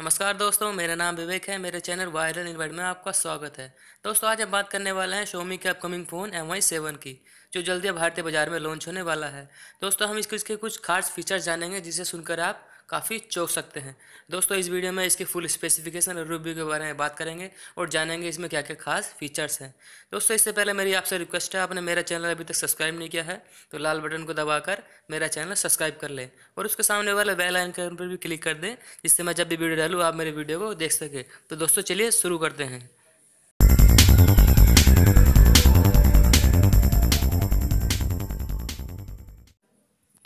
नमस्कार दोस्तों, मेरा नाम विवेक है, मेरे चैनल वायरल इन्वाइट में आपका स्वागत है। दोस्तों, आज हम बात करने वाले हैं शोमी के upcoming phone M Y seven की। जो जल्दी भारतीय बाज़ार में लॉन्च होने वाला है। दोस्तों, हम इसके इसके कुछ खास फीचर्स जानेंगे, जिसे सुनकर आप काफ़ी चौंक सकते हैं। दोस्तों, इस वीडियो में इसकी फुल स्पेसिफिकेशन और रिव्यू के बारे में बात करेंगे और जानेंगे इसमें क्या क्या खास फीचर्स हैं। दोस्तों, इससे पहले मेरी आपसे रिक्वेस्ट है, आपने मेरा चैनल अभी तक सब्सक्राइब नहीं किया है तो लाल बटन को दबाकर मेरा चैनल सब्सक्राइब कर लें और उसके सामने वाले बेल आइकन पर भी क्लिक कर दें, जिससे मैं जब भी वीडियो डालूँ, आप मेरे वीडियो को देख सकें। तो दोस्तों, चलिए शुरू करते हैं।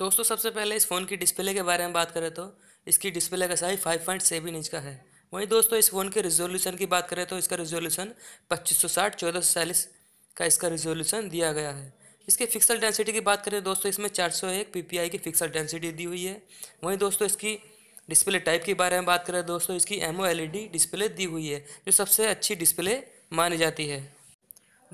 दोस्तों, सबसे पहले इस फ़ोन की डिस्प्ले के बारे में बात करें तो इसकी डिस्प्ले का size five point seven inch का है। वहीं दोस्तों, इस फ़ोन के रिजोल्यूशन की बात करें तो इसका रिजोल्यूशन पच्चीस सौ साठ, चौदह सौ चालीस का इसका रिजोल्यूशन दिया गया है। इसके फिक्सल डेंसिटी की बात करें दोस्तों, इसमें चार सौ एक पी पी आई की फिक्सल डेंसिटी दी हुई है। वहीं दोस्तों, इसकी डिस्प्ले टाइप के बारे में बात करें दोस्तों, इसकी एमओ एलईडी डिस्प्ले दी हुई है, जो सबसे अच्छी डिस्प्ले मानी जाती है।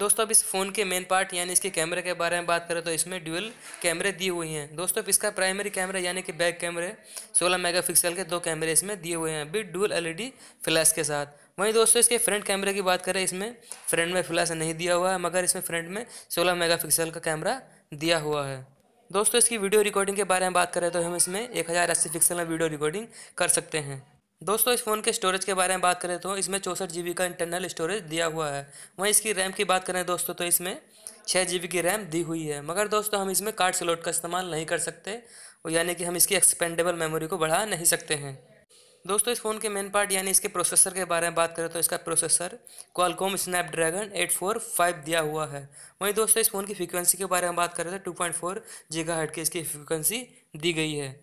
दोस्तों, अब इस फ़ोन के मेन पार्ट यानी इसके कैमरे के बारे में बात करें तो इसमें ड्यूअल कैमरे दिए हुए हैं। दोस्तों इसका प्राइमरी कैमरा यानी कि बैक कैमरे 16 मेगापिक्सल के दो कैमरे इसमें दिए हुए हैं विद डुअल एलईडी फ्लैश के साथ। वहीं दोस्तों, इसके फ्रंट कैमरे की बात करें, इसमें फ्रंट में फ्लैश नहीं दिया हुआ है, मगर इसमें फ्रंट में सोलह मेगा का कैमरा दिया हुआ है। दोस्तों, इसकी वीडियो रिकॉर्डिंग के बारे में बात करें तो हम इसमें एक हज़ार अस्सी पिक्सल में वीडियो रिकॉर्डिंग कर सकते हैं। दोस्तों, इस फ़ोन के स्टोरेज के बारे में बात करें तो इसमें चौंसठ जी का इंटरनल स्टोरेज दिया हुआ है। वहीं इसकी रैम की बात करें दोस्तों तो इसमें छः जी की रैम दी हुई है। मगर दोस्तों, हम इसमें कार्ड स्लॉट का इस्तेमाल नहीं कर सकते यानी कि हम इसकी एक्सपेंडेबल मेमोरी को बढ़ा नहीं सकते हैं। दोस्तों, इस फ़ोन के मेन पार्ट यानी इसके प्रोसेसर के बारे में बात करें तो इसका प्रोसेसर क्वालकॉम स्नैपड्रैगन 845 दिया हुआ है। वहीं दोस्तों, इस फ़ोन की फ्रीक्वेंसी के बारे में बात करें तो 2.4 पॉइंट फोर की इसकी फ्रीक्वेंसी दी गई है।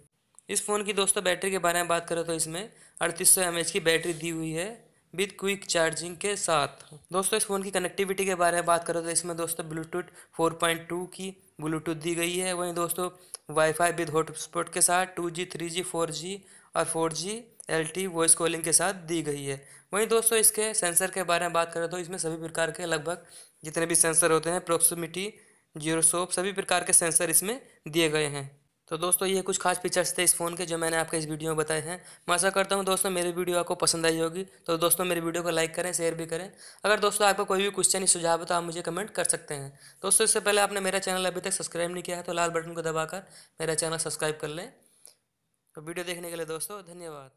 इस फ़ोन की दोस्तों बैटरी के बारे में बात करें तो इसमें अड़तीस सौ की बैटरी दी हुई है विद क्विक चार्जिंग के साथ। दोस्तों इस फ़ोन की कनेक्टिविटी के बारे में बात करें तो इसमें दोस्तों ब्लूटूथ 4.2 की ब्लूटूथ दी गई है। वहीं दोस्तों वाईफाई विद हॉटस्पॉट के साथ 2G, 3G, 4G और 4G LTE वॉइस कॉलिंग के साथ दी गई है। वहीं दोस्तों इसके सेंसर के बारे में बात करें तो इसमें सभी प्रकार के लगभग जितने भी सेंसर होते हैं प्रोक्सीमिटी ज़ीरो सोप सभी प्रकार के सेंसर इसमें दिए गए हैं। तो दोस्तों, ये कुछ खास फीचर्स थे इस फ़ोन के जो मैंने आपके इस वीडियो में बताए हैं। मैं आशा करता हूँ दोस्तों, मेरी वीडियो आपको पसंद आई होगी। तो दोस्तों, मेरी वीडियो को लाइक करें शेयर भी करें। अगर दोस्तों, आपको कोई भी क्वेश्चन या सुझाव है तो आप मुझे कमेंट कर सकते हैं। दोस्तों, इससे पहले आपने मेरा चैनल अभी तक सब्सक्राइब नहीं किया है तो लाल बटन को दबाकर मेरा चैनल सब्सक्राइब कर लें। तो वीडियो देखने के लिए दोस्तों, धन्यवाद।